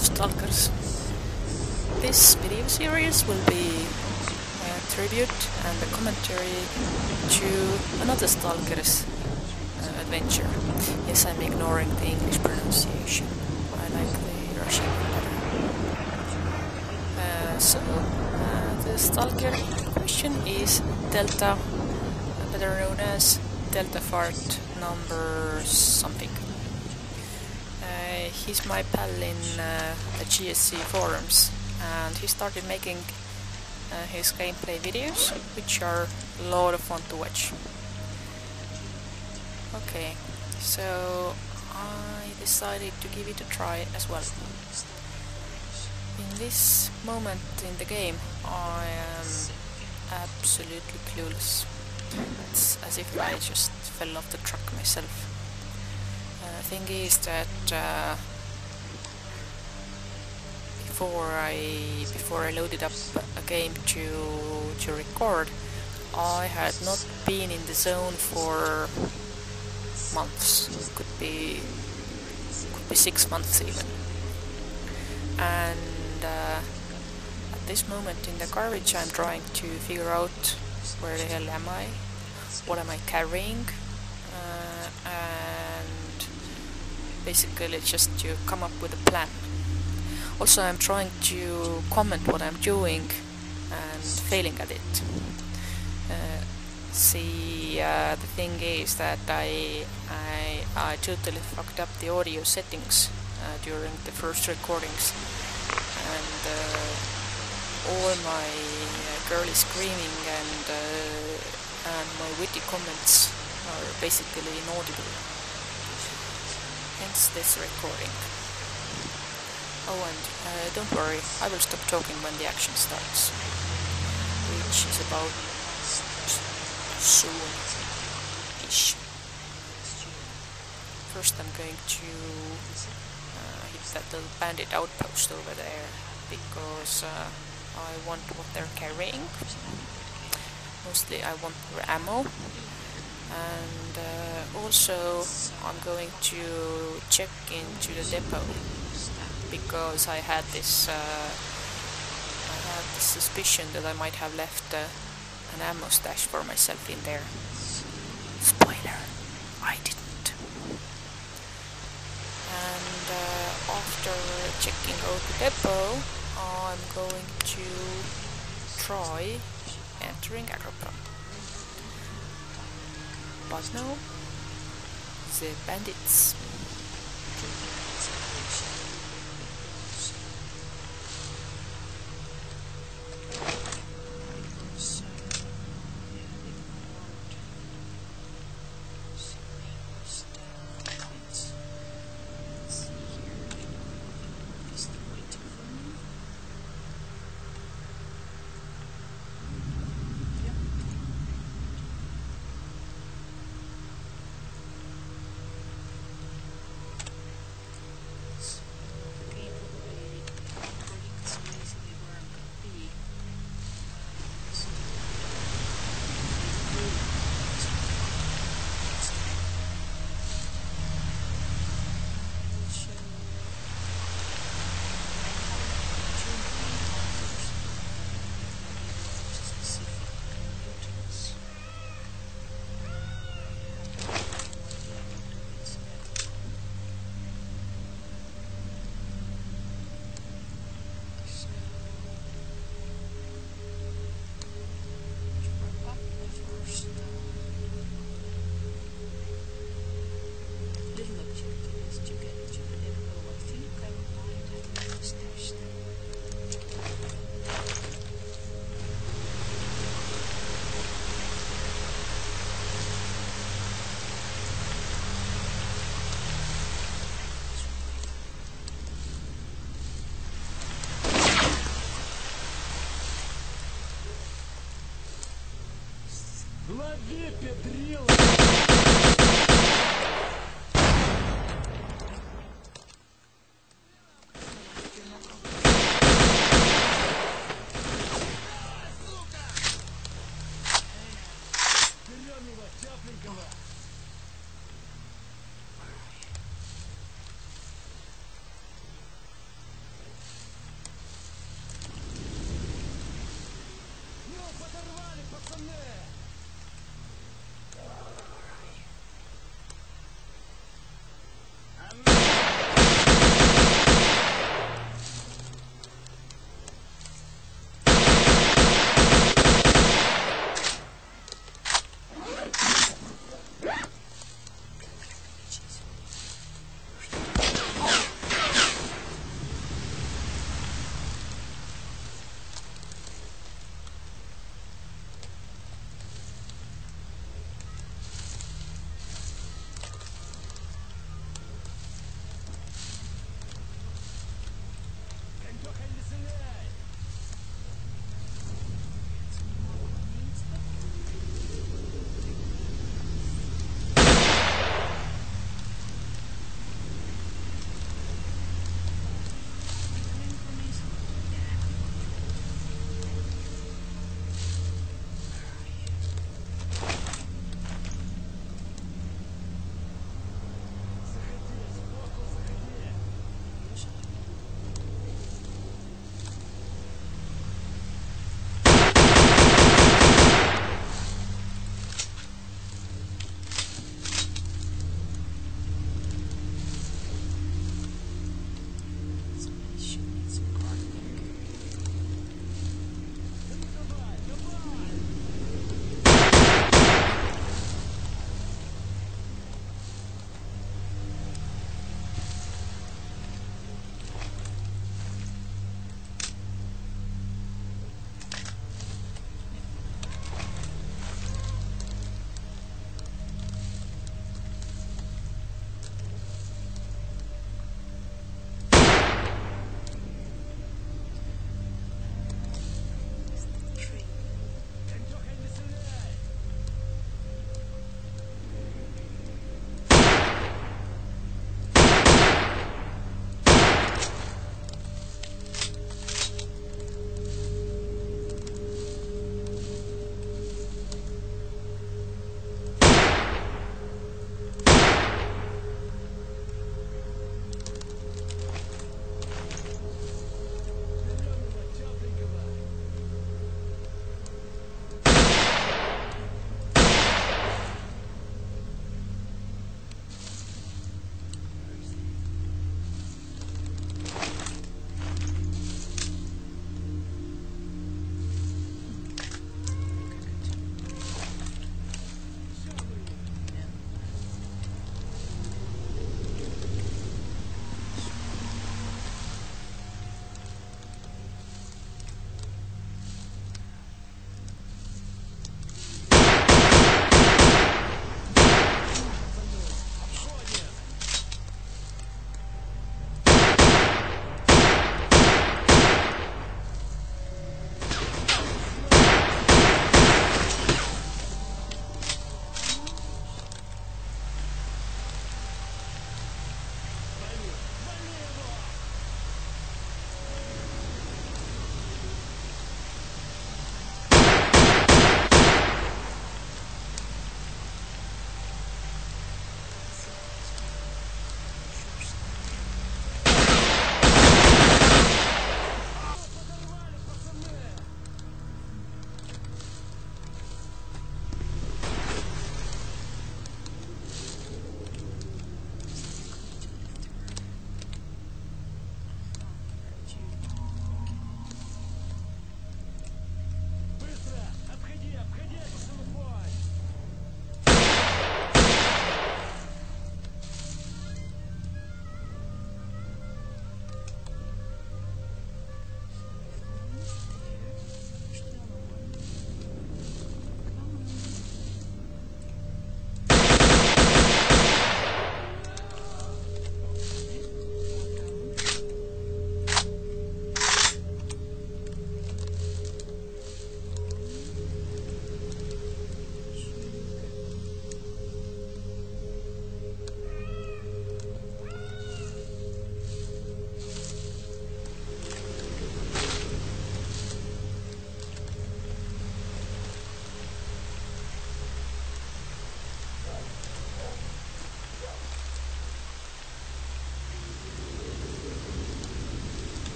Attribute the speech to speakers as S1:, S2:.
S1: of Stalkers. This video series will be a tribute and a commentary to another Stalkers uh, adventure. Yes, I'm ignoring the English pronunciation. I like the Russian better. Uh, so, uh, the Stalker question is Delta, better known as Delta Fart number something. He's my pal in uh, the GSC forums and he started making uh, his gameplay videos which are a lot of fun to watch. Okay, so I decided to give it a try as well. In this moment in the game I am absolutely clueless. It's as if I just fell off the truck myself. Uh, thing is that uh, before I before I loaded up a game to to record, I had not been in the zone for months. Could be could be six months even. And uh, at this moment in the garbage, I'm trying to figure out where the hell am I, what am I carrying, uh, and basically just to come up with a plan. Also, I'm trying to comment what I'm doing and failing at it. Uh, see, uh, the thing is that I, I, I totally fucked up the audio settings uh, during the first recordings, and uh, all my uh, girly screaming and uh, and my witty comments are basically inaudible. Hence this recording. Oh, and uh, don't worry, I will stop talking when the action starts, which is about soon-ish. First I'm going to uh, hit that little bandit outpost over there, because uh, I want what they're carrying. Mostly I want their ammo, and uh, also I'm going to check into the depot because I had this uh, I had this suspicion that I might have left uh, an ammo stash for myself in there. Spoiler, I didn't. And uh, after checking out the depot, I'm going to try entering Agroprom. But no, the bandits.
S2: Где педрила?